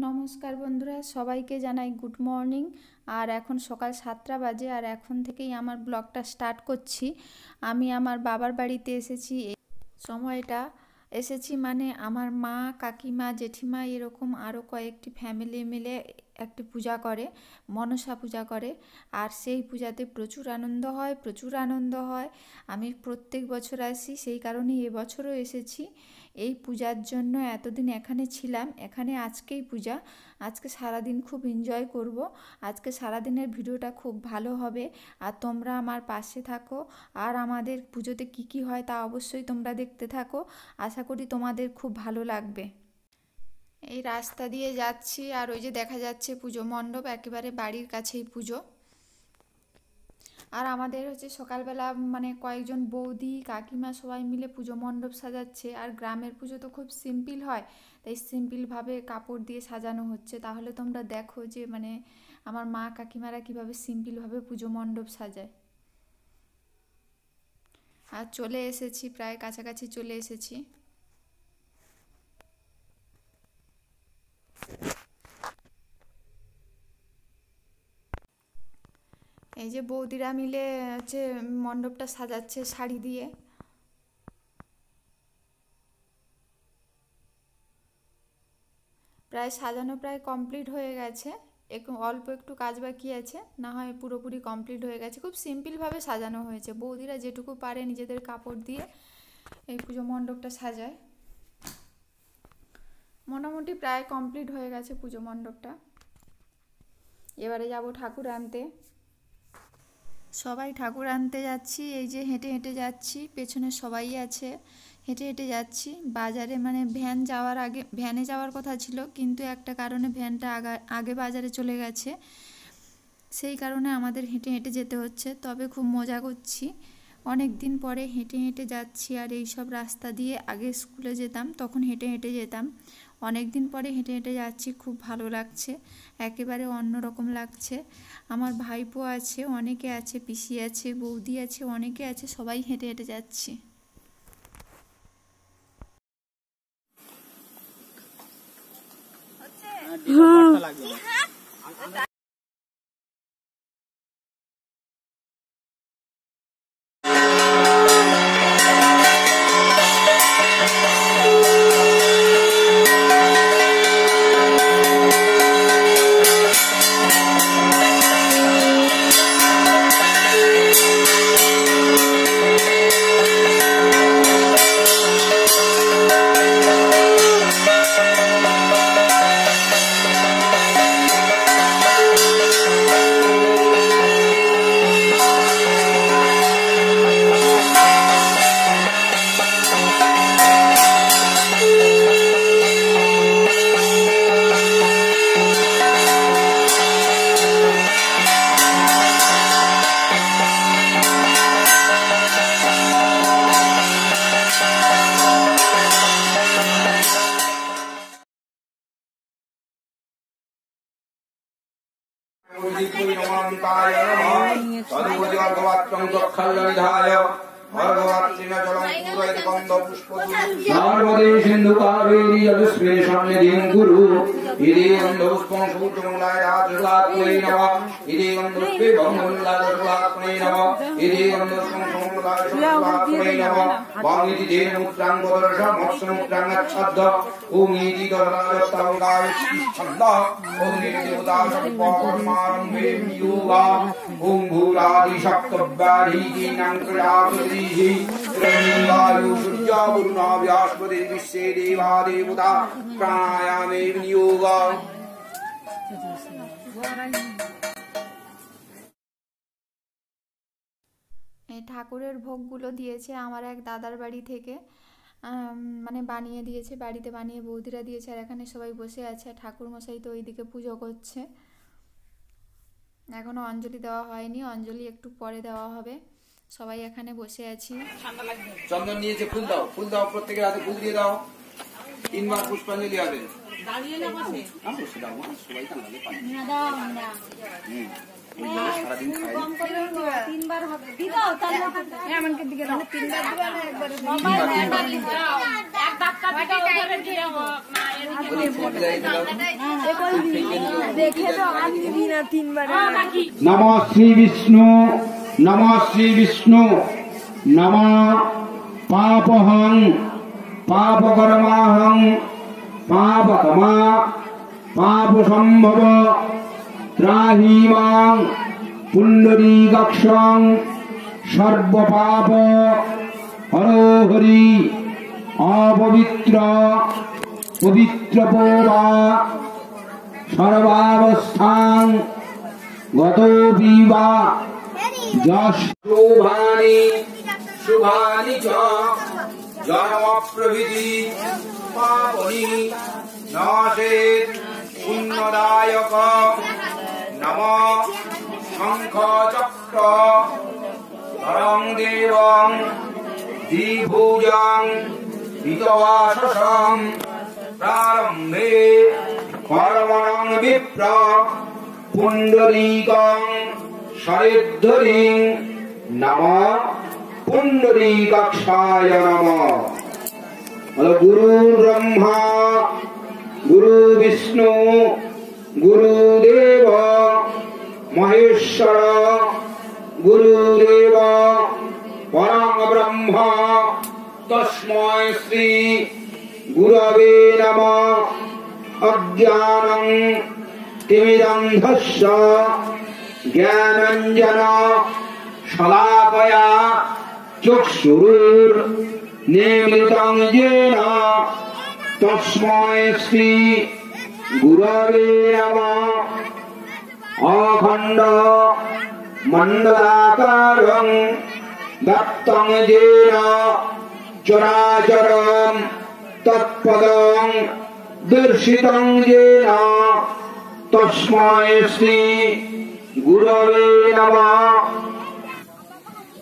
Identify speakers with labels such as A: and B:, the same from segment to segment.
A: নমস্কার বন্ধুরা, সবাইকে জানাই গুড মর্নিং। আর এখন সকাল সাতটা বাজে, আর এখন থেকেই আমার ব্লগটা স্টার্ট করছি। আমি আমার বাবার বাড়িতে এসেছি। সময়টা এসেছি মানে আমার মা, কাকিমা, জেঠিমা, এরকম আরও কয়েকটি ফ্যামিলি মিলে একটি পূজা করে, মনসা পূজা করে। আর সেই পূজাতে প্রচুর আনন্দ হয়, প্রচুর আনন্দ হয়। আমি প্রত্যেক বছর আসি, সেই কারণে এবছরও এসেছি। এই পূজার জন্য এতদিন এখানে ছিলাম, এখানে আজকেই পূজা। আজকে সারাদিন খুব এনজয় করব। আজকে সারাদিনের ভিডিওটা খুব ভালো হবে। আর তোমরা আমার পাশে থাকো। আর আমাদের পুজোতে কি কি হয় তা অবশ্যই তোমরা দেখতে থাকো। আশা করি তোমাদের খুব ভালো লাগবে। এই রাস্তা দিয়ে যাচ্ছি আর ওই যে দেখা যাচ্ছে পুজো মণ্ডপ, একেবারে বাড়ির কাছেই পুজো। আর আমাদের হচ্ছে সকালবেলা মানে কয়েকজন বৌদি, কাকিমা সবাই মিলে পুজো মণ্ডপ সাজাচ্ছে। আর গ্রামের পুজো তো খুব সিম্পল হয়, তাই সিম্পলভাবে কাপড় দিয়ে সাজানো হচ্ছে। তাহলে তোমরা দেখো যে মানে আমার মা কাকিমারা কীভাবে সিম্পলভাবে পুজো মণ্ডপ সাজায়। আর চলে এসেছি, প্রায় কাছাকাছি চলে এসেছি। এই যে বৌদিরা মিলে হচ্ছে মণ্ডপটা সাজাচ্ছে শাড়ি দিয়ে। প্রায় সাজানো প্রায় কমপ্লিট হয়ে গেছে। একটু অল্প একটু কাজ বাকি আছে, না হয় পুরোপুরি কমপ্লিট হয়ে গেছে। খুব সিম্পলভাবে সাজানো হয়েছে। বৌদিরা যেটুকু পারে নিজেদের কাপড় দিয়ে এই পুজো মণ্ডপটা সাজায়। মোটামুটি প্রায় কমপ্লিট হয়ে গেছে পুজো মণ্ডপটা। এবারে যাব ঠাকুর আনতে। সবাই ঠাকুর আনতে যাচ্ছি, এই যে হেঁটে হেঁটে যাচ্ছি, পেছনে সবাই আছে, হেঁটে হেঁটে যাচ্ছি। বাজারে মানে ভ্যান যাওয়ার আগে, ভ্যানে যাওয়ার কথা ছিল, কিন্তু একটা কারণে ভ্যানটা আগা বাজারে চলে গেছে। সেই কারণে আমাদের হেঁটে হেঁটে যেতে হচ্ছে, তবে খুব মজা করছি। অনেক দিন পরে হেঁটে হেঁটে যাচ্ছি আর এই সব রাস্তা দিয়ে আগে স্কুলে যেতাম, তখন হেঁটে হেঁটে যেতাম। অনেক দিন পরে হেঁটে হেঁটে যাচ্ছি, খুব ভালো লাগছে, একেবারে অন্যরকম লাগছে। আমার ভাইপো আছে, অনেকে আছে, পিসি আছে, বৌদি আছে, অনেকে আছে, সবাই হেঁটে হেঁটে যাচ্ছি।
B: হ্যাঁ।
C: ভগবন্তিকায় নমঃ সর্বজগৎগবাত্মং দক্ষল্লধায় ভগবৎ সিন্ধুকাবেরী যদুস্মে সামনে
D: দিন গুরু कावेरी जलस्मेषान्यदीं कुरु इति गन्धपुष्पं सूर्यमूलाय राजलात्मै नमः इति गन्धपुष्पे बहुमूलाय राजलात्मै नमः इति गन्धपुष्पं समूलाय राजलात्मै नमः वां इति तेन मुद्रां वदर्श मत्समुद्रां गच्छद्द ॐ इति गरुडाय तङ्गाय छन्द ॐ इति देवताय सत्परमारम्भे योगा ॐ भूरादिशक्तव्याधीनां क्रियाकृतिः त्रयीवायु सूर्या वरुणा व्यास्पति विश्वे देवा देवता प्राणायामे विनियोग
A: এই ঠাকুরের ভোগগুলো দিয়েছে আমার এক দাদার বাড়ি থেকে। মানে বানিয়ে দিয়েছে, বাড়িতে বানিয়ে বৌদিরা দিয়েছে আর এখানে সবাই বসে আছে। ঠাকুর মশাই তো ওইদিকে পুজো করছে। এখনও অঞ্জলি দেওয়া হয়নি, অঞ্জলি একটু পরে দেওয়া হবে। সবাই এখানে বসে আছি।
D: চন্দন নিয়েছে, ফুল দাও ফুল দাও, প্রত্যেকের হাতে ফুল দিয়ে দাও। তিনবার পুষ্পাঞ্জলি হবে।
B: দাঁড়িয়ে না বসে?
D: না, বসে। দাও, মা, সবাই কান্নালে পানি। হুম। নম শ্রী বিষ্ণু। নম শ্রী বিষ্ণু। নম পাপহং। পাপকর্মাহং। পাপকমা পাপ সম্ভব ত্রাহি মাং পুণ্ডরীকক্ষং সর্বপাপ হরহরি অপবিত্র পবিত্র পৌরা সর্বাবস্থান গত বিবা যশ শুভানি শুভানি চ জন্ম প্রভৃতি পাবনি নাশের পুণ্যদায়ক নম শঙ্খ চক্র ধরং দেবং দ্বিভুজং হিতবাসসং প্রারম্ভে কর্মণং বিপ্র পুণ্ডরীকং সরিদ্ধরিং। নম পুণ্ডরীকাক্ষায় নম। গুরু ব্রহ্মা, গুরু বিষ্ণু গুরুদেব মহেশ্বর গুরুদেব পরম ব্রহ্ম তস্মৈ শ্রী গুরবে নম, অজ্ঞানং তিমিরন্ধস্য জ্ঞানঞ্জন শলাকয়া চক্ষুরুর নিমৃতং যেন তস্মৈ শ্রী গুরবে নম। অখণ্ড মণ্ডলাকারং দত্তং যেন চরাচরম তৎপদং দর্শিতং যেন তস্মৈ শ্রী গুরবে নমঃ।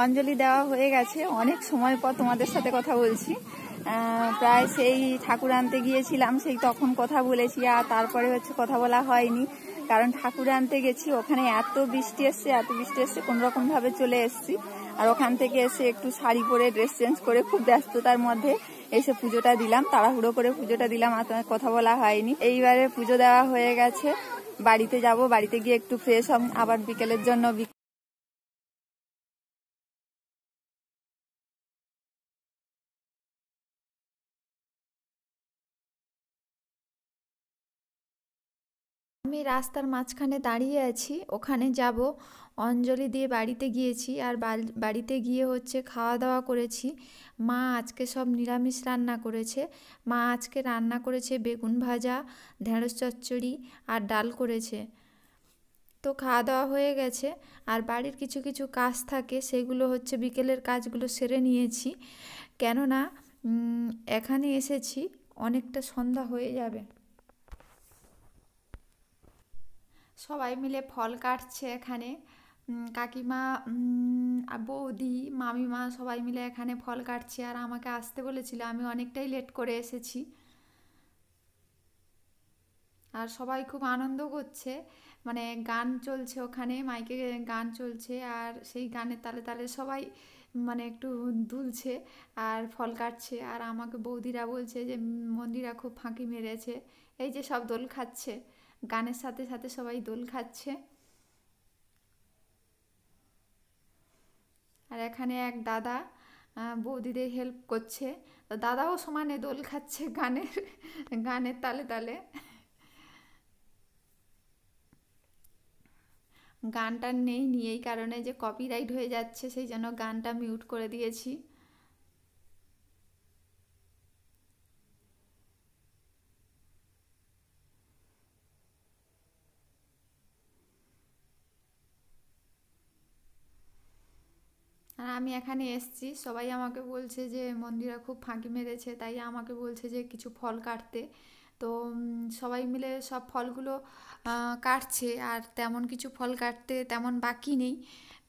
A: অঞ্জলি দেওয়া হয়ে গেছে। অনেক সময় পর তোমাদের সাথে কথা বলছি। প্রায় সেই ঠাকুর আনতে গিয়েছিলাম, সেই তখন কথা বলেছি, আর তারপরে হচ্ছে কথা বলা হয়নি। কারণ ঠাকুর আনতে গেছি, ওখানে এত বৃষ্টি এসছে, এত বৃষ্টি এসছে কোন রকম ভাবে চলে এসেছি। আর ওখান থেকে এসে একটু শাড়ি পরে, ড্রেস চেঞ্জ করে খুব ব্যস্ততার মধ্যে এসে পুজোটা দিলাম, তাড়াহুড়ো করে পুজোটা দিলাম, আর তোমার কথা বলা হয়নি। এইবারে পুজো দেওয়া হয়ে গেছে, বাড়িতে যাব, বাড়িতে গিয়ে একটু ফ্রেশ হব আবার বিকেলের জন্য রাস্তার মাঝখানে দাঁড়িয়ে আছি, ওখানে যাব। অঞ্জলি দিয়ে বাড়িতে গিয়েছি আর বাড়িতে গিয়ে হচ্ছে খাওয়া দাওয়া করেছি। মা আজকে সব নিরামিষ রান্না করেছে। মা আজকে রান্না করেছে বেগুন ভাজা, ঢেঁড়স চচ্চড়ি আর ডাল করেছে। তো খাওয়া দাওয়া হয়ে গেছে। আর বাড়ির কিছু কিছু কাজ থাকে, সেগুলো হচ্ছে বিকেলের কাজগুলো সেরে নিয়েছি। কেননা এখানে এসেছি, অনেকটা সন্ধ্যা হয়ে যাবে। সবাই মিলে ফল কাটছে এখানে। কাকিমা বৌদি মামিমা সবাই মিলে এখানে ফল কাটছে। আর আমাকে আসতে বলেছিল, আমি অনেকটাই লেট করে এসেছি। আর সবাই খুব আনন্দ করছে। মানে গান চলছে ওখানে, মাইকে গান চলছে। আর সেই গানের তালে তালে সবাই মানে একটু দুলছে আর ফল কাটছে। আর আমাকে বৌদিরা বলছে যে মন্দিরা খুব ফাঁকি মেরেছে। এই যে সব দোল খাচ্ছে। গানের সাথে সাথে সবাই দোল খাচ্ছে। আর এখানে এক দাদা বৌদিদের হেল্প করছে। দাদাও সমানে দোল খাচ্ছে গানের গানের তালে তালে। গানটা নেই নি এই কারণে যে কপিরাইট হয়ে যাচ্ছে, সেই জন্য গানটা মিউট করে দিয়েছি। আর আমি এখানে এসছি। সবাই আমাকে বলছে যে, মন্দিরা খুব ফাঁকি মেরেছে, তাই আমাকে বলছে যে, কিছু ফল কাটতে। তো সবাই মিলে সব ফলগুলো কাটছে, আর তেমন কিছু ফল কাটতে তেমন বাকি নেই।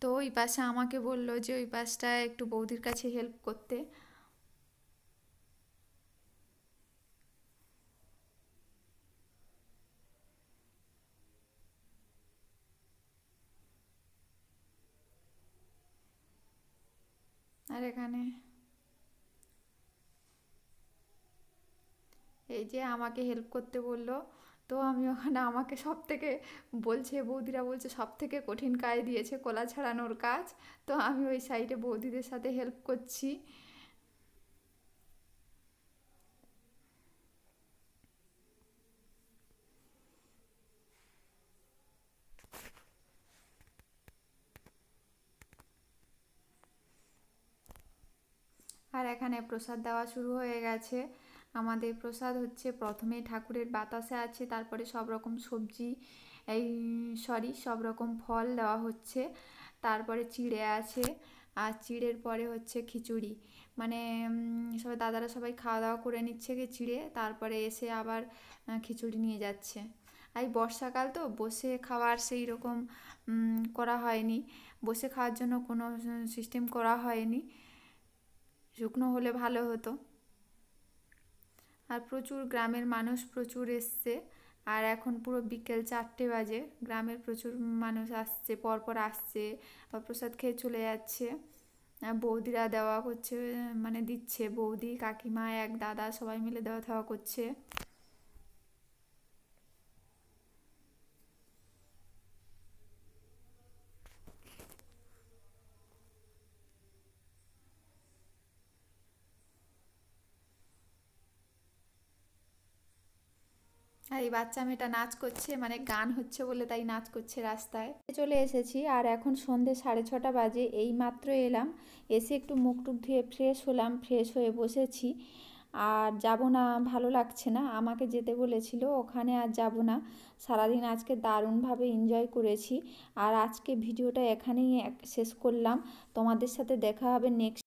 A: তো ওই পাশে আমাকে বলল যে, ওই পাশটা একটু বৌদির কাছে হেল্প করতে। আর এখানে? এই যে আমাকে হেল্প করতে বলল, তো আমি ওখানে আমাকে সব থেকে বলছে, বৌদিরা বলছে সব থেকে কঠিন কাজ দিয়েছে কোলা ছাড়ানোর কাজ। তো আমি ওই সাইডে বৌদিদের সাথে হেল্প করছি। আর এখানে প্রসাদ দেওয়া শুরু হয়ে গেছে। আমাদের প্রসাদ হচ্ছে প্রথমে ঠাকুরের বাতাসে আছে, তারপরে সব রকম সবজি, এই সরি, সব রকম ফল দেওয়া হচ্ছে। তারপরে চিড়ে আছে, আর চিড়ের পরে হচ্ছে খিচুড়ি। মানে সবাই, দাদারা সবাই খাওয়া দাওয়া করে নিচ্ছে কি চিড়ে, তারপরে এসে আবার খিচুড়ি নিয়ে যাচ্ছে। আর বর্ষাকাল তো, বসে খাওয়ার সেই রকম করা হয়নি। বসে খাওয়ার জন্য কোনো সিস্টেম করা হয়নি। শুকনো হলে ভালো হতো। আর প্রচুর গ্রামের মানুষ প্রচুর এসছে। আর এখন পুরো বিকেল চারটে বাজে। গ্রামের প্রচুর মানুষ আসছে, পরপর আসছে আর প্রসাদ খেয়ে চলে যাচ্ছে। বৌদিরা দেওয়া করছে মানে দিচ্ছে। বৌদি, কাকিমা, এক দাদা সবাই মিলে দেওয়া থাওয়া করছে। আর এই বাচ্চা মেয়েটা নাচ করছে মানে গান হচ্ছে বলে তাই নাচ করছে রাস্তায়। চলে এসেছি আর এখন সন্ধে সাড়ে ছটা বাজে, এই মাত্র এলাম। এসে একটু মুখ টুক ধুয়ে ফ্রেশ হলাম ফ্রেশ হয়ে বসেছি। আর যাব না, ভালো লাগছে না। আমাকে যেতে বলেছিল, ওখানে আর যাব না। সারাদিন আজকে দারুণভাবে এনজয় করেছি। আর আজকে ভিডিওটা এখানেই শেষ করলাম। তোমাদের সাথে দেখা হবে নেক্সট